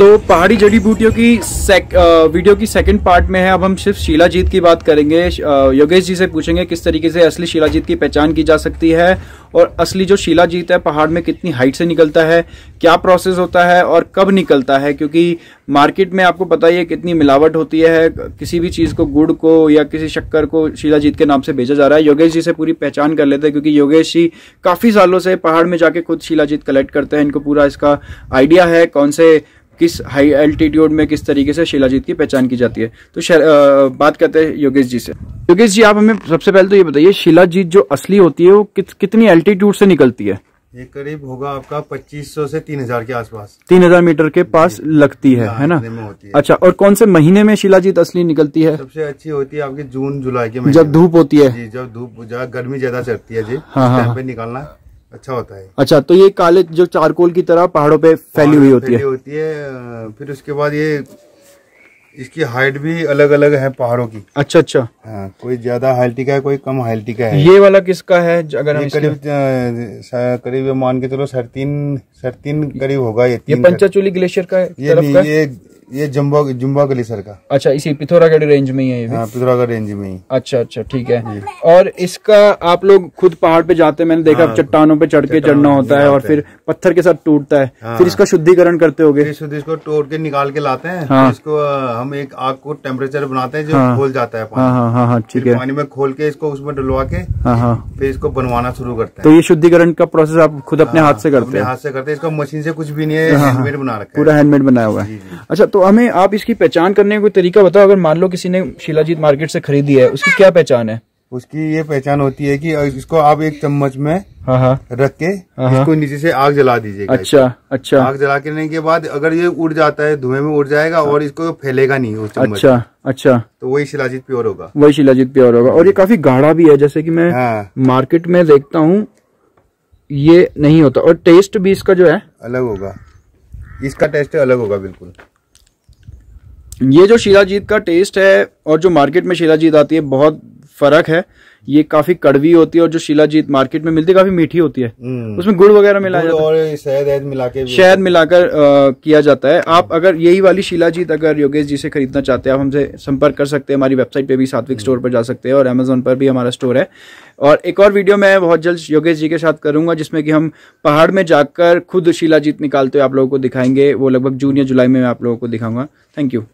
तो पहाड़ी जड़ी बूटियों की सेक, अ, वीडियो की सेकंड पार्ट में है। अब हम सिर्फ़ शीलाजीत की बात करेंगे। योगेश जी से पूछेंगे किस तरीके से असली शिलाजीत की पहचान की जा सकती है और असली जो शीलाजीत है पहाड़ में कितनी हाइट से निकलता है क्या प्रोसेस होता है और कब निकलता है? क्योंकि मार्केट में आपको पता ही है कितनी मिलावट होती है। किसी भी चीज़ को गुड़ को या किसी शक्कर को शीलाजीत के नाम से भेजा जा रहा है। योगेश जी से पूरी पहचान कर लेते हैं क्योंकि योगेश जी काफ़ी सालों से पहाड़ में जाके खुद शिलाजीत कलेक्ट करते हैं। इनको पूरा इसका आइडिया है कौन से किस हाई एल्टीट्यूड में किस तरीके से शिलाजीत की पहचान की जाती है। तो आ, बात करते हैं योगेश जी से। योगेश जी आप हमें सबसे पहले तो ये बताइए शिलाजीत जो असली होती है वो कित, कितनी एल्टीट्यूड से निकलती है? ये करीब होगा आपका 2500 से 3000 के आसपास। तीन हज़ार मीटर के पास लगती है है ना? होती है। अच्छा और कौन से महीने में शिलाजीत असली निकलती है? सबसे अच्छी होती है आपकी जून जुलाई के महीने जब धूप होती है। जी जब धूप गर्मी ज़्यादा चढ़ती है जी हाँ, हाँ, पे निकालना। अच्छा होता है। अच्छा तो ये काले जो चारकोल की तरह पहाड़ों पे फैली हुई होती है। होती है फिर उसके बाद ये इसकी हाइट भी अलग अलग है पहाड़ों की। अच्छा अच्छा। हाँ कोई ज़्यादा हाइटी का है कोई कम हाइटी का है। ये वाला किसका है अगर हम करीब करीब मान के चलो साढ़े तीन साढ़े तीन करीब होगा ये ये पंचाचूली ग्लेशियर का है ये तरफ़ नहीं का? ये ये जम्बा जुम्बा गलीसर का। अच्छा इसी पिथौरागढ़ रेंज में ही है ये हाँ पिथौरागढ़ रेंज में ही। अच्छा अच्छा ठीक है। और इसका आप लोग खुद पहाड़ पे जाते हैं मैंने देखा हाँ, चट्टानों पे चढ़ के चढ़ना होता है और फिर पत्थर के साथ टूटता है। हाँ। फिर इसका शुद्धिकरण करते हो शुद्ध इसको तोड़ के निकाल के लाते हैं। हाँ। इसको हम एक आग को टेम्परेचर बनाते हैं जो हाँ। खोल जाता है हाँ पानी। हाँ हाँ हाँ ठीक है। पानी में खोल के इसको उसमें डलवा के हाँ हाँ। फिर इसको बनवाना शुरू करते हैं। तो ये शुद्धिकरण का प्रोसेस आप खुद अपने हाथ से करते हैं? हाथ से करते हैं। इसको मशीन से कुछ भी नहीं है हैंडमेड बना रखा है। पूरा हैंडमेड बनाया हुआ है। अच्छा तो हमें आप इसकी पहचान करने का कोई तरीका बताओ अगर मान लो किसी ने शिलाजीत मार्केट से खरीदी है उसकी क्या पहचान है? उसकी ये पहचान होती है कि इसको आप एक चम्मच में हाँ हाँ। रख के हाँ। इसको नीचे से आग जला दीजिए अच्छा अच्छा। आग जला के के बाद अगर ये उड़ जाता है धुएँ में उड़ जाएगा और इसको फैलेगा नहीं उस चम्मच अच्छा अच्छा। तो वही शिलाजीत प्योर होगा। वही शिलाजीत प्योर होगा। और ये काफ़ी गाढ़ा भी है जैसे कि मैं मार्केट में देखता हूँ ये नहीं होता। और टेस्ट भी इसका जो है? अलग होगा। इसका टेस्ट अलग होगा बिल्कुल। ये जो शिलाजीत का टेस्ट है और जो मार्केट में शिलाजीत आती है बहुत फ़र्क है। ये काफ़ी कड़वी होती है और जो शिलाजीत मार्केट में मिलती है काफ़ी मीठी होती है। हम्म। उसमें गुड़ वगैरह गुड़ जाता है। और शहद मिला भी शहद मिलाकर किया जाता है। आप अगर यही वाली शिलाजीत अगर योगेश जी से खरीदना चाहते हैं आप हमसे संपर्क कर सकते हैं। हमारी वेबसाइट पे भी सात्विक स्टोर पर जा सकते हैं और अमेजोन पर भी हमारा स्टोर है। और एक और वीडियो मैं बहुत जल्द योगेश जी के साथ करूँगा जिसमें कि हम पहाड़ में जाकर खुद शिलाजीत निकालते हुए आप लोगों को दिखाएँगे। वो लगभग जून या जुलाई में मैं आप लोगों को दिखाऊँगा। Thank you